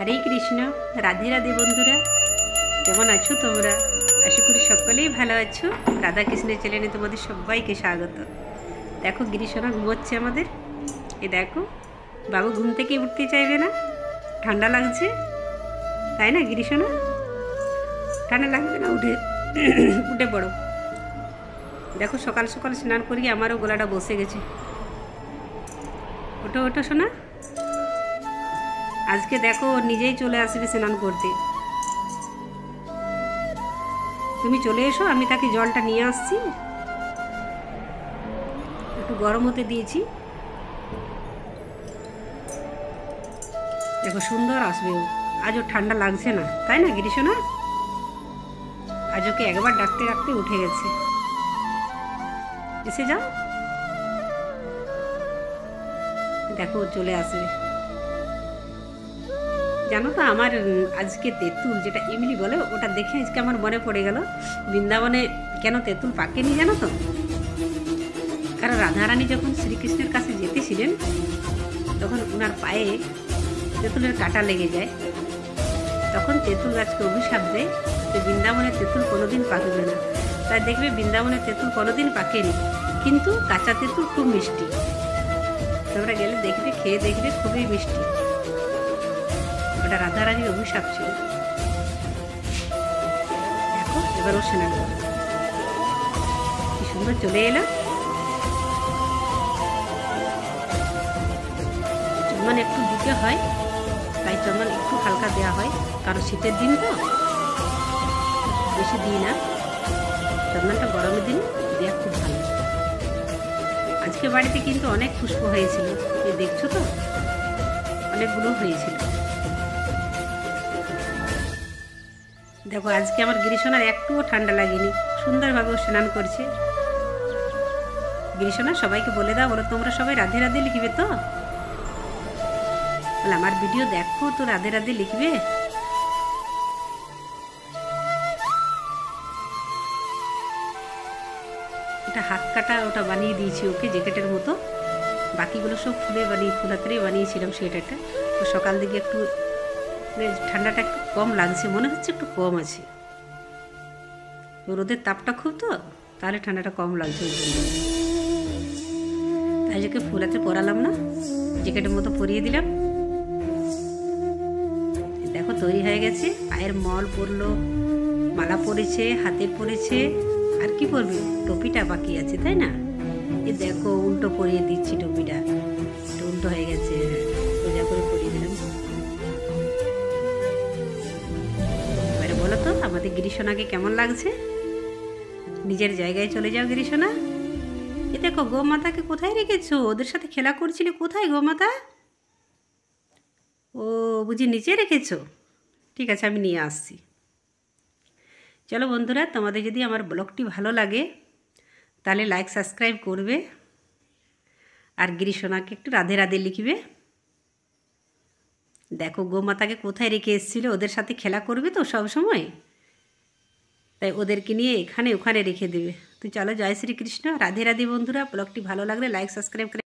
হরে কৃষ্ণ, রাধে রাধে বন্ধুরা। কেমন আছো তোমরা? আশা করি সকলেই ভালো আছো। রাধা কৃষ্ণের চ্যানেলে তোমাদের সবাইকে স্বাগত। দেখো গিরিশোনা ঘুমোচ্ছে আমাদের। এ দেখো, বাবু ঘুম থেকে উঠতে চাইবে না। ঠান্ডা লাগছে। তাই না গিরিশোনা ঠান্ডা লাগবে না, উঠে। উঠে পড়ো। দেখো, সকাল সকাল স্নান করিয়ে আমারও গলাটা বসে গেছে। ওটো ওটো শোনা আজকে দেখো নিজেই চলে আসবে স্নান করতে। তুমি চলে এসো, আমি তাকে জলটা নিয়ে আসছি। একটু গরম হতে দিয়েছি। দেখো, সুন্দর আসবে ও। আজ ও ঠান্ডা লাগছে না, তাই না গিরিশ না আজ ওকে একবার ডাকতে ডাকতে উঠে গেছে। এসে যাও। দেখো চলে আসবে। জানো তো আমার আজকে তেঁতুল, যেটা ইমলি বলে, ওটা দেখে আজকে আমার মনে পড়ে গেল, বৃন্দাবনে কেন তেঁতুল পাকেনি জানো তো? কারণ রাধারানী যখন শ্রীকৃষ্ণের কাছে যেতেছিলেন, তখন ওনার পায়ে তেঁতুলের কাটা লেগে যায়। তখন তেঁতুল গাছকে অভিশাপ দেয় যে বৃন্দাবনে তেঁতুল কোনোদিন পাকবে না। তাই দেখবে বৃন্দাবনে তেঁতুল কোনোদিন পাকেনি, কিন্তু কাঁচা তেঁতুল খুব মিষ্টি। তোমরা গেলে দেখবে, খেয়ে দেখবে খুবই মিষ্টি। ওটা রাধারানীর অভিশাপ ছিল। দেখো, এবার ও করবে। কি সুন্দর চলে এলো। চন্দন একটু দিতে হয়, তাই চন্দন একটু হালকা দেওয়া হয়। কারণ শীতের দিন তো, বেশি দিই না। চন্দনটা গরমের দিন দেওয়া খুব ভালো। আজকে বাড়িতে কিন্তু অনেক পুষ্প হয়েছিল। এ দেখছ তো? অনেকগুলো হয়েছিল। দেখো, আজকে আমার গিরিশোনার একটুও ঠান্ডা লাগেনি। সুন্দরভাবে ও স্নান করছে। গিরিশোনা, সবাইকে বলে দাও, বলো তোমরা সবাই রাধে রাধে লিখবে তো? বলে, আমার ভিডিও দেখো, তো রাধে রাধে লিখবে। এটা হাত কাটা ওটা বানিয়ে দিয়েছি ওকে, জ্যাকেটের মতো। বাকিগুলো সব ফুলে বানিয়ে ফুলাতে বানিয়েছিলাম সোয়েটারটা তো সকাল দিকে একটু ঠান্ডাটা একটু কম লাগছে, মনে হচ্ছে একটু কম আছে। রোদের তাপটা খুব তো, তাহলে ঠান্ডাটা কম লাগছে ওই জন্য। তাই জন্য ফুলাতে পরালাম না জ্যাকেটের মতো পরিয়ে দিলাম। দেখো তৈরি হয়ে গেছে, পায়ের মল পরলো, মালা পরেছে, হাতে পরেছে, আর কি পরবি? টপিটা বাকি আছে, তাই না? এ দেখো, উল্টো পরিয়ে দিচ্ছি টপিটা। উল্টো হয়ে আমাদের গিরিশোনাকে কেমন লাগছে? নিজের জায়গায় চলে যাও গিরিশোনা। এ দেখো গোমাতাকে কোথায় রেখেছো? ওদের সাথে খেলা করছিলে কোথায় গোমাতা ও বুঝি নিচে রেখেছো? ঠিক আছে, আমি নিয়ে আসছি। চলো বন্ধুরা, তোমাদের যদি আমার ব্লগটি ভালো লাগে, তাহলে লাইক সাবস্ক্রাইব করবে। আর গিরিশোনাকে একটু রাধে রাধে লিখবে। দেখো গোমাতাকে কোথায় রেখে এসেছিল? ওদের সাথে খেলা করবে তো সব সময়? তাই ওদেরকে নিয়ে এখানে ওখানে রেখে দেবে। তো চলো জয় শ্রীকৃষ্ণ, রাধে রাধে বন্ধুরা, ব্লগটি ভালো লাগলে লাইক সাবস্ক্রাইব করে